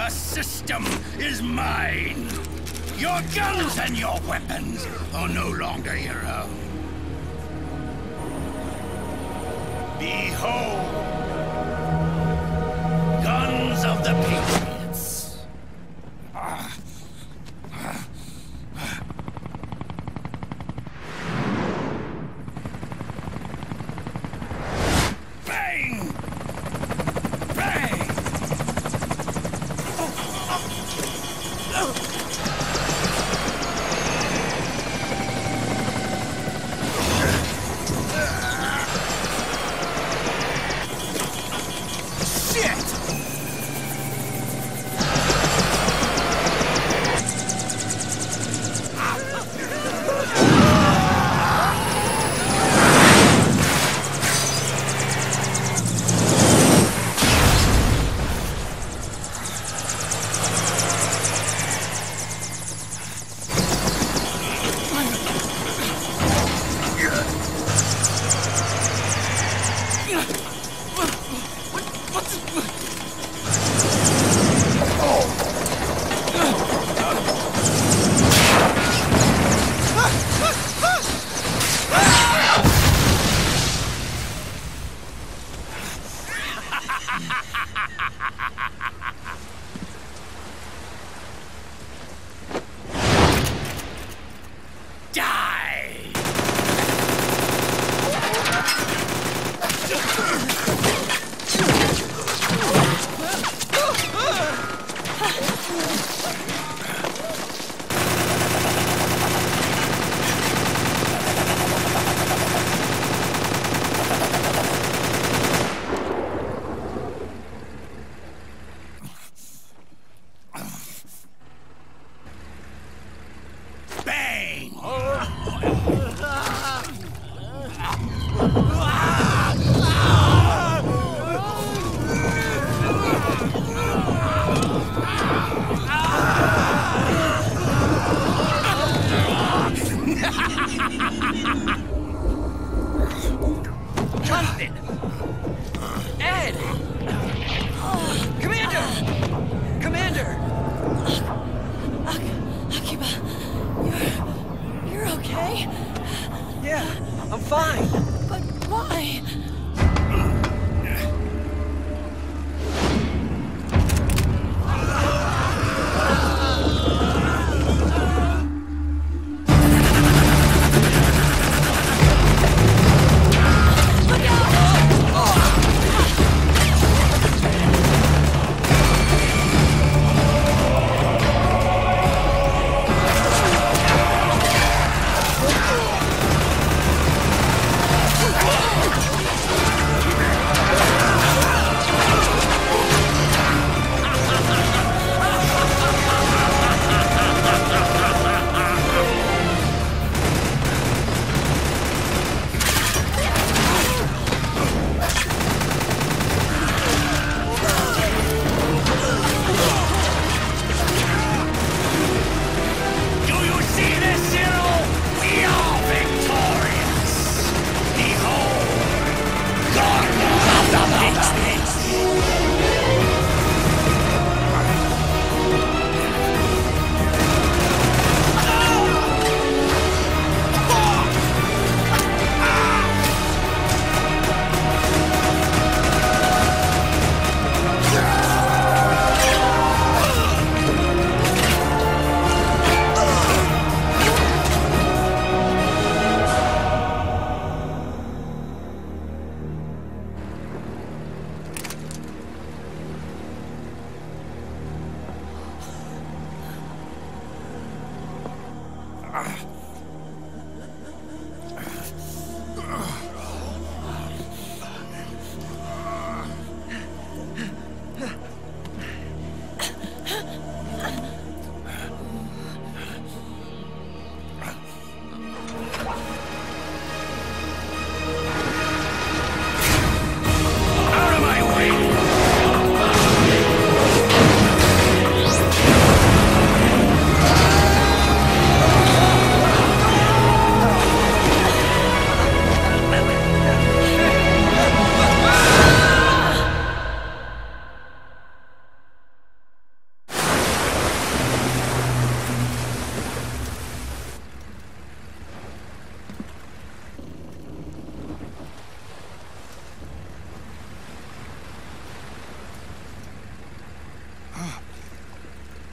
The system is mine. Your guns and your weapons are no longer your own. Behold,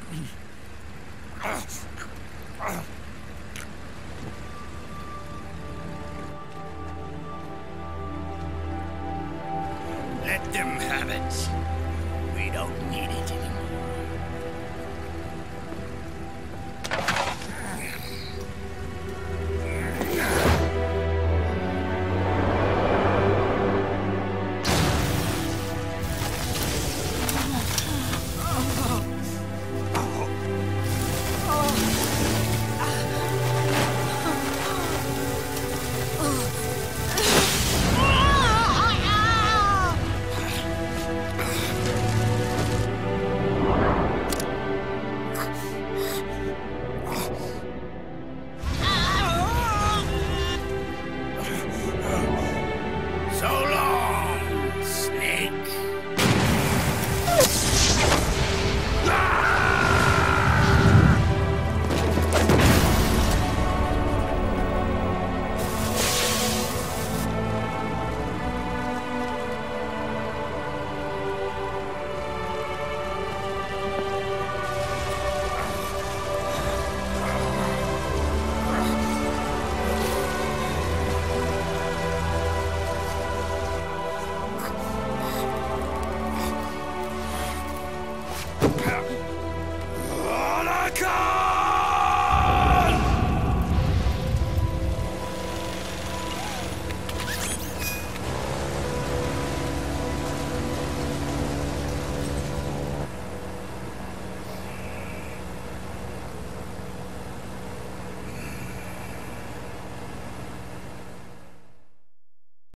Ugh!